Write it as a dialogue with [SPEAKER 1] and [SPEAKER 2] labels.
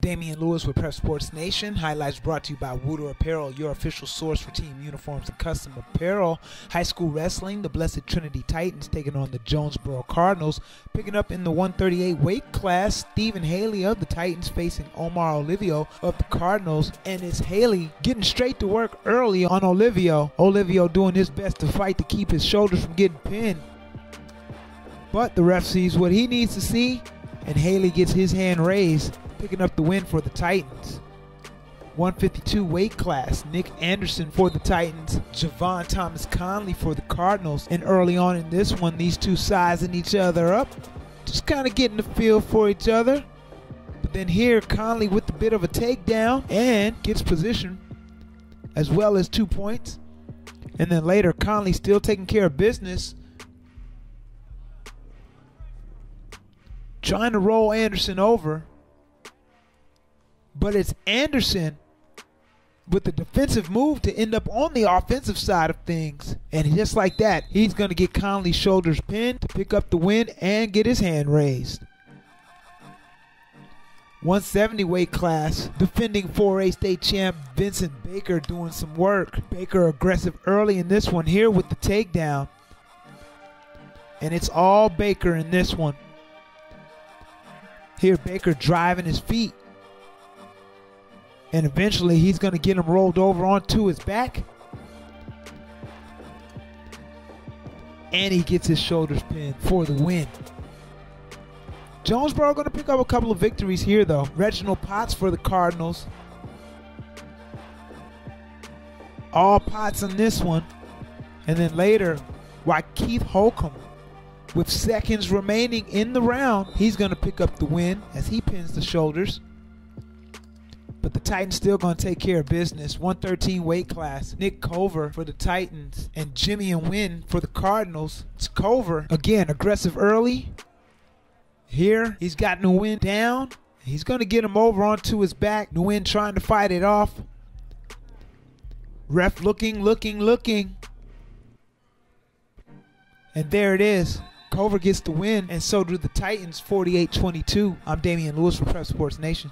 [SPEAKER 1] Damian Lewis with Prep Sports Nation. Highlights brought to you by Wooter Apparel, your official source for team uniforms and custom apparel. High school wrestling, the Blessed Trinity Titans taking on the Jonesboro Cardinals. Picking up in the 138 weight class, Stephen Haley of the Titans facing Omar Olivio of the Cardinals. And it's Haley getting straight to work early on Olivio. Olivio doing his best to fight to keep his shoulders from getting pinned. But the ref sees what he needs to see, and Haley gets his hand raised picking up the win for the Titans. 152 weight class, Nick Anderson for the Titans, Javon Thomas Conley for the Cardinals. And early on in this one, these two sizing each other up, just kind of getting the feel for each other. But then here, Conley with a bit of a takedown and gets position as well as two points. And then later, Conley still taking care of business. Trying to roll Anderson over but it's Anderson with the defensive move to end up on the offensive side of things. And just like that, he's going to get Conley's shoulders pinned to pick up the win and get his hand raised. 170 weight class, defending 4A state champ Vincent Baker doing some work. Baker aggressive early in this one here with the takedown. And it's all Baker in this one. Here, Baker driving his feet and eventually he's going to get him rolled over onto his back. And he gets his shoulders pinned for the win. Jonesboro going to pick up a couple of victories here, though. Reginald Potts for the Cardinals. All Potts on this one. And then later, why Keith Holcomb, with seconds remaining in the round, he's going to pick up the win as he pins the shoulders. But the Titans still going to take care of business. 113 weight class. Nick Cover for the Titans and Jimmy Nguyen for the Cardinals. It's Cover again, aggressive early. Here, he's got Nguyen down. He's going to get him over onto his back. Nguyen trying to fight it off. Ref looking, looking, looking. And there it is. Cover gets the win, and so do the Titans 48 22. I'm Damian Lewis from Prep Sports Nation.